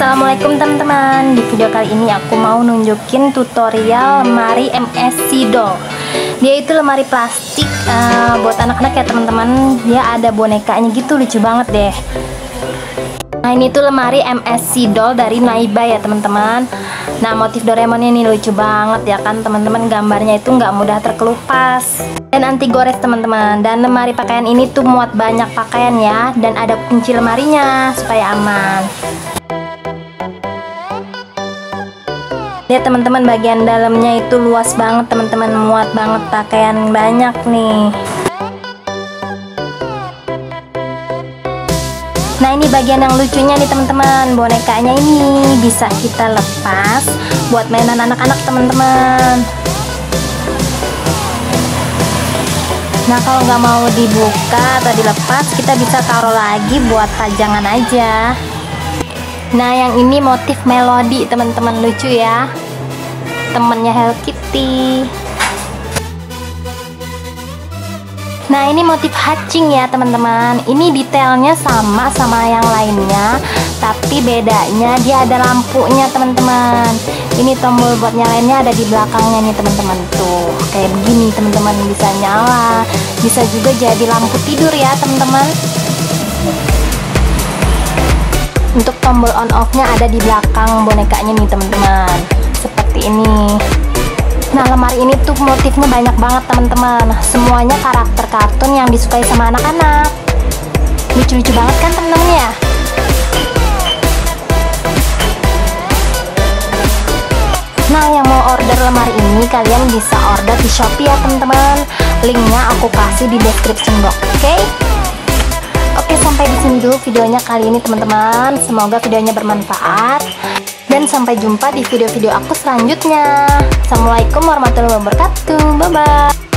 Assalamualaikum teman-teman. Di video kali ini aku mau nunjukin tutorial lemari MSC Doll Dia itu lemari plastik uh, buat anak-anak ya teman-teman. Dia ada bonekanya gitu lucu banget deh. Nah ini tuh lemari MSC Doll dari Naiba ya teman-teman. Nah motif Doraemonnya ini lucu banget ya kan teman-teman. Gambarnya itu nggak mudah terkelupas. Dan anti gores teman-teman. Dan lemari pakaian ini tuh muat banyak pakaian ya. Dan ada kunci lemarinya supaya aman Lihat teman-teman bagian dalamnya itu luas banget teman-teman. Muat banget pakaian banyak nih. Nah ini bagian yang lucunya nih teman-teman. Bonekanya ini bisa kita lepas Buat mainan anak-anak teman-teman. Nah kalau nggak mau dibuka atau dilepas Kita bisa taruh lagi buat pajangan aja Nah yang ini motif melodi teman-teman. Lucu ya. Temennya Hello Kitty. Nah ini motif hatching ya teman-teman. Ini detailnya sama sama yang lainnya Tapi bedanya dia ada lampunya teman-teman. Ini tombol buat nyalainnya ada di belakangnya nih teman-teman. Tuh kayak begini teman-teman. Bisa nyala Bisa juga jadi lampu tidur ya teman-teman untuk tombol on off nya ada di belakang bonekanya nih teman-teman. Seperti ini. Nah lemari ini tuh motifnya banyak banget teman-teman. Semuanya karakter kartun yang disukai sama anak-anak. Lucu-lucu banget kan teman-teman ya Nah yang mau order lemari ini kalian bisa order di Shopee ya teman-teman. Linknya aku kasih di description box Oke? okay? Oke sampai di sini dulu videonya kali ini teman-teman. Semoga videonya bermanfaat. Dan sampai jumpa di video-video aku selanjutnya. Assalamualaikum warahmatullahi wabarakatuh. Bye-bye.